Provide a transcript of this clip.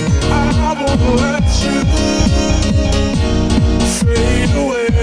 I won't let you fade away.